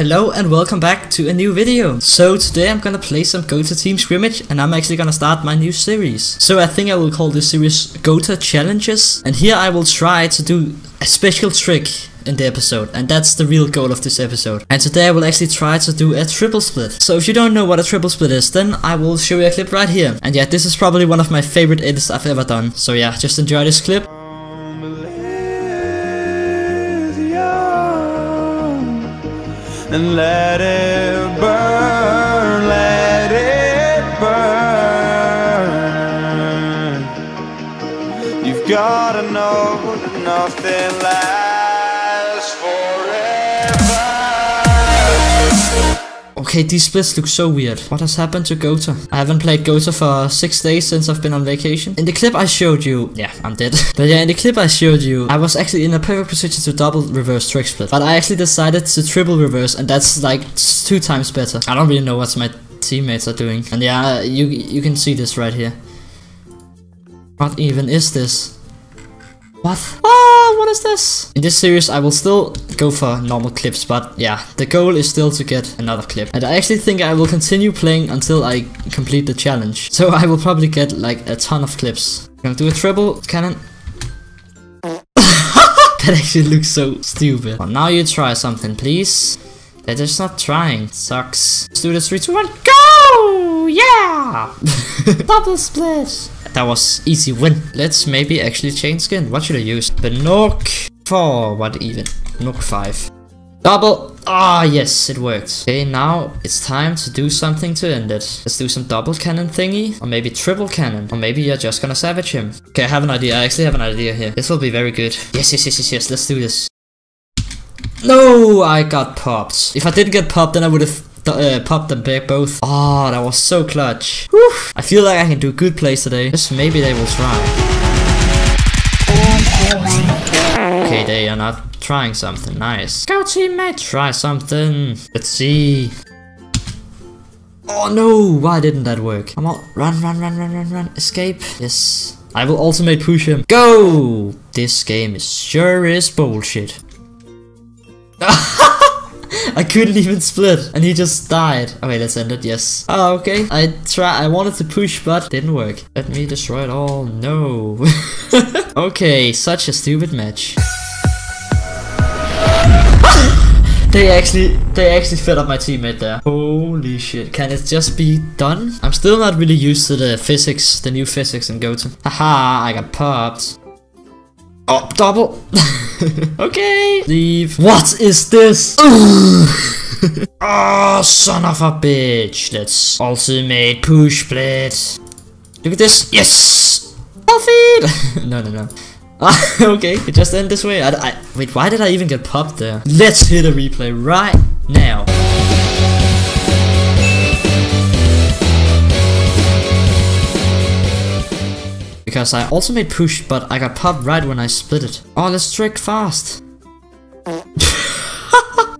Hello and welcome back to a new video. So today I'm gonna play some Gota Team Scrimmage and I'm actually gonna start my new series. So I think I will call this series Gota Challenges and here I will try to do a special trick in the episode and that's the real goal of this episode. And today I will actually try to do a triple split. So if you don't know what a triple split is then I will show you a clip right here. And yeah this is probably one of my favorite edits I've ever done. So yeah just enjoy this clip. And let it burn, let it burn. You've gotta know that nothing lasts forever. Okay, these splits look so weird. What has happened to Gota? I haven't played Gota for six days since I've been on vacation. In the clip I showed you, yeah, I'm dead. but yeah, in the clip I showed you, I was actually in a perfect position to double reverse trick split. But I actually decided to triple reverse, and that's like two times better. I don't really know what my teammates are doing. And yeah, you you can see this right here. What even is this? What? Ah, what is this? In this series, I will still go for normal clips, but yeah, the goal is still to get another clip. And I actually think I will continue playing until I complete the challenge. So I will probably get like a ton of clips. I'm gonna do a triple cannon. that actually looks so stupid. Well, now you try something, please. They're just not trying. Sucks. Let's do this 3, 2, 1, go! Yeah! Double split! That was easy win. Let's maybe actually change skin. What should I use? The Nook 4. What even? Nook 5. Double. Ah, yes, it worked. Okay, now it's time to do something to end it. Let's do some double cannon thingy. Or maybe triple cannon. Or maybe you're just gonna savage him. Okay, I have an idea. I actually have an idea here. This will be very good. Yes, yes, yes, yes, yes. Let's do this. No, I got popped. If I didn't get popped, then I would have uh, popped them back both. Oh, that was so clutch. Whew. I feel like I can do a good plays today. Just maybe they will try. Okay, they are not trying something. Nice. Go teammate, try something. Let's see. Oh no, why didn't that work? Come on, run, run, run, run, run, run. Escape. Yes. I will ultimate push him. Go! This game is sure is bullshit. I couldn't even split and he just died. Okay, let's end it, yes. Oh, okay. I try I wanted to push but didn't work. Let me destroy it all. No. okay, such a stupid match. they actually they actually fed up my teammate there. Holy shit. Can it just be done? I'm still not really used to the physics, the new physics in Gota. Haha, I got popped. Oh, double. okay. Leave. What is this? oh, son of a bitch. Let's ultimate push split. Look at this. Yes. Healthy. no, no, no. Ah, okay, it just end this way. I, I, wait, why did I even get popped there? Let's hit a replay right now. Because I also made push, but I got popped right when I split it. Oh, let's trick fast.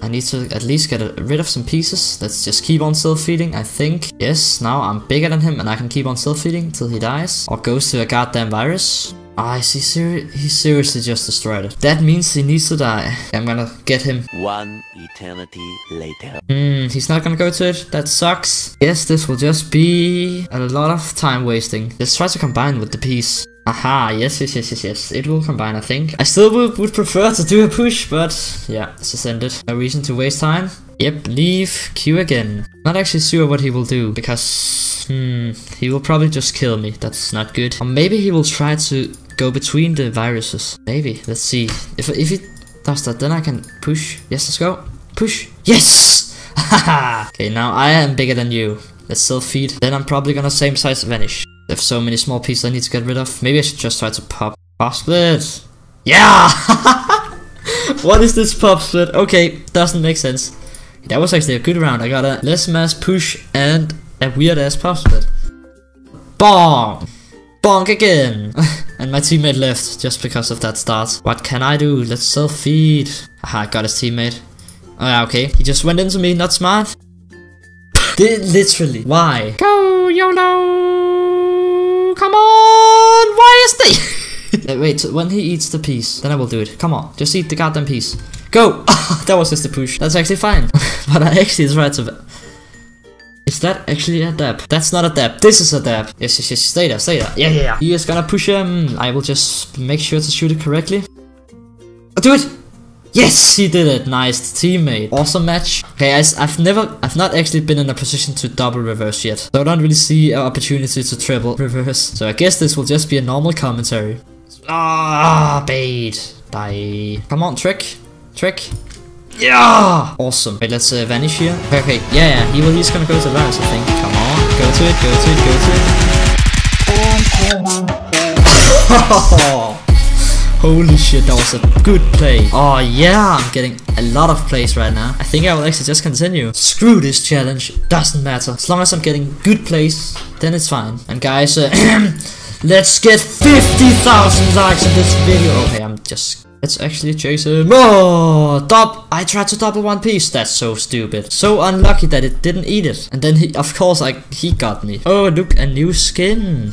I need to at least get rid of some pieces. Let's just keep on self-feeding, I think. Yes, now I'm bigger than him and I can keep on self-feeding until he dies. Or goes to a goddamn virus. Ah, I see, seri he seriously just destroyed it. That means he needs to die. I'm gonna get him. One eternity later. Hmm, he's not gonna go to it. That sucks. Yes, this will just be a lot of time wasting. Let's try to combine with the piece. Aha, yes, yes, yes, yes, yes. It will combine, I think. I still would, would prefer to do a push, but yeah, let's just end it. No reason to waste time. Yep, leave, Q again. Not actually sure what he will do, because, hmm, he will probably just kill me. That's not good. Or maybe he will try to go between the viruses. Maybe, let's see. If, if he does that, then I can push. Yes, let's go. Push. Yes! okay, now I am bigger than you. Let's still feed. Then I'm probably gonna same size vanish. There's so many small pieces I need to get rid of. Maybe I should just try to pop. Pop split. Yeah! what is this pop split? Okay, doesn't make sense. That was actually a good round. I got a less mass push and a weird ass pop split. Bong! Bonk again! and my teammate left just because of that start. What can I do? Let's self-feed. Aha, I got his teammate. Oh yeah, okay. He just went into me, not smart. Literally. Why? Go, YOLO! Come on! Why is the... uh, wait, when he eats the piece, then I will do it. Come on, just eat the goddamn piece. Go! that was just a push. That's actually fine. but I actually tried to... Is that actually a dab? That's not a dab. This is a dab. Yes, yes, yes. Stay there, stay there. Yeah, yeah, yeah. He is gonna push him. I will just make sure to shoot it correctly. Oh, do it! Yes, he did it. Nice teammate. Awesome match. Okay, I, have never, I've not actually been in a position to double reverse yet. So I don't really see an opportunity to triple reverse. So I guess this will just be a normal commentary. Ah, bait. Die. Come on, trick. Trick. Yeah! Awesome. Wait, let's uh, vanish here. Okay. Yeah, yeah. He will, he's gonna go to virus, I think. Come on. Go to it, go to it, go to it. Holy shit, that was a good play. Oh yeah, I'm getting a lot of plays right now. I think I will actually just continue. Screw this challenge, doesn't matter. As long as I'm getting good plays, then it's fine. And guys, uh, let's get 50,000 likes in this video. Okay, I'm just Let's actually chase him. Oh, top! I tried to double one piece. That's so stupid. So unlucky that it didn't eat it. And then he, of course, like he got me. Oh, look, a new skin.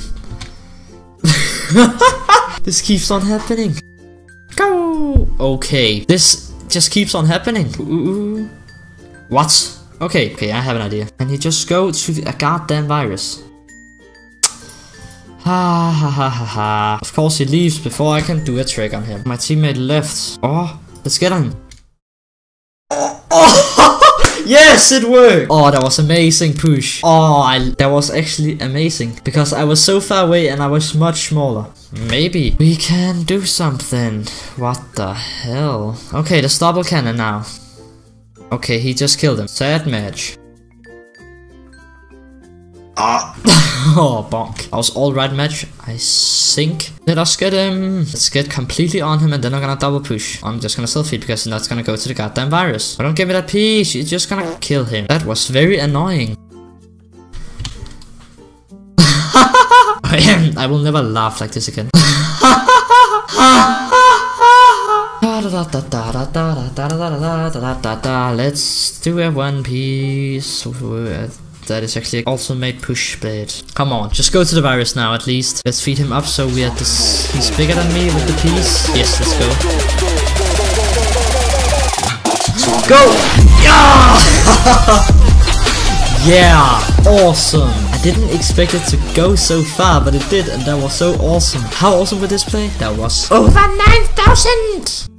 this keeps on happening. Go! Okay, this just keeps on happening. What? Okay, okay, I have an idea. And he just go to a goddamn virus. Ha ha ha ha ha. Of course he leaves before I can do a trick on him. My teammate left. Oh, let's get him. Oh, yes, it worked. Oh, that was amazing push. Oh, I, that was actually amazing because I was so far away and I was much smaller. Maybe we can do something. What the hell? Okay, the double cannon now. Okay, he just killed him. Sad match. Ah. oh, bonk. I was all right match, I think. Let us get him. Let's get completely on him and then I'm gonna double push. I'm just gonna self feed because that's gonna go to the goddamn virus. But don't give me that piece. You're just gonna kill him. That was very annoying. I will never laugh like this again. Let's do a one piece. That is actually also made push blade. Come on, just go to the virus now at least. Let's feed him up so we are this he's bigger than me with the piece. Yes, let's go. Go! Yeah! yeah! Awesome! I didn't expect it to go so far, but it did, and that was so awesome. How awesome with this play? That was over 9,000!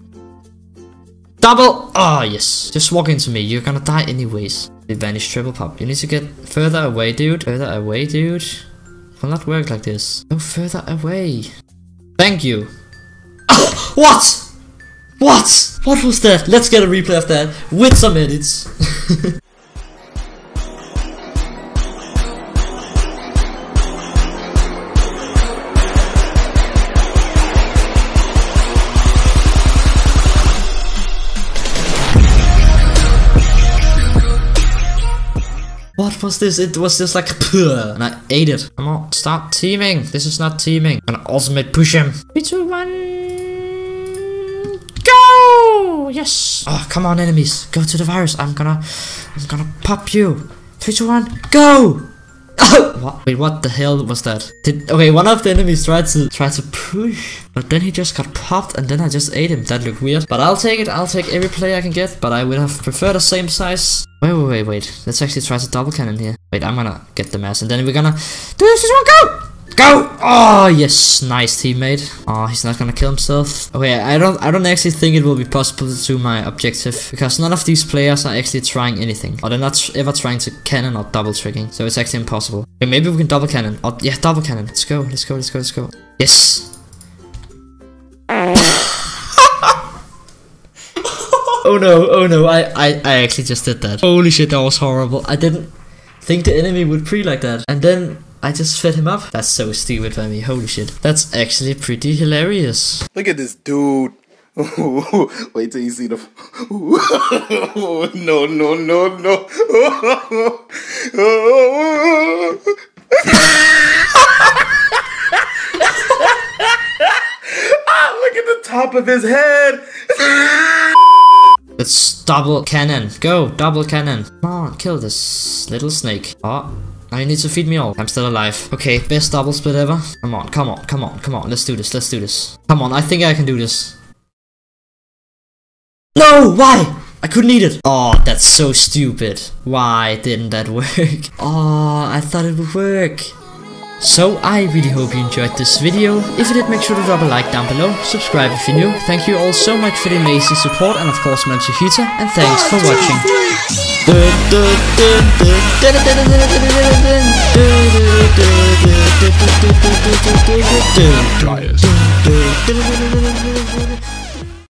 Double! Oh, yes. Just walk into me. You're gonna die anyways. Vanish triple pop. You need to get further away, dude. Further away, dude. Will not work like this. Go further away. Thank you. Oh, what? What? What was that? Let's get a replay of that with some edits. What was this? It was just like and I ate it. Come on, stop teaming. This is not teaming. And ultimate push him. Three, two, one. Go! Yes. Oh, come on, enemies. Go to the virus. I'm gonna, I'm gonna pop you. Three, two, one. Go! what? Wait, what the hell was that? Did okay? One of the enemies tried to try to push, but then he just got popped, and then I just ate him. That looked weird. But I'll take it. I'll take every play I can get. But I would have preferred the same size. Wait, wait, wait, wait. Let's actually try to double cannon here. Wait, I'm gonna get the mass, and then we're gonna do this. One go. Go! Oh ah, yes, nice teammate. Oh, he's not gonna kill himself. Oh, okay, I don't I don't actually think it will be possible to do my objective because none of these players are actually trying anything. Or they're not ever trying to cannon or double tricking. So it's actually impossible. Okay, maybe we can double cannon. Oh yeah, double cannon. Let's go, let's go, let's go, let's go. Yes! oh no, oh no, I, I, I actually just did that. Holy shit, that was horrible. I didn't think the enemy would pre like that. And then I just fed him up. That's so stupid by me. Holy shit. That's actually pretty hilarious. Look at this dude. Wait till you see the. no, no, no, no. ah, look at the top of his head. Let's double cannon. Go, double cannon. Come on, kill this little snake. Oh, now you need to feed me all. I'm still alive. Okay, best double split ever. Come on, come on, come on, come on. Let's do this, let's do this. Come on, I think I can do this. No, why? I couldn't eat it. Oh, that's so stupid. Why didn't that work? Oh, I thought it would work. So I really hope you enjoyed this video. If you did, make sure to drop a like down below, subscribe if you're new. Thank you all so much for the amazing support and of course Mem Hita, and thanks for watching. Try it.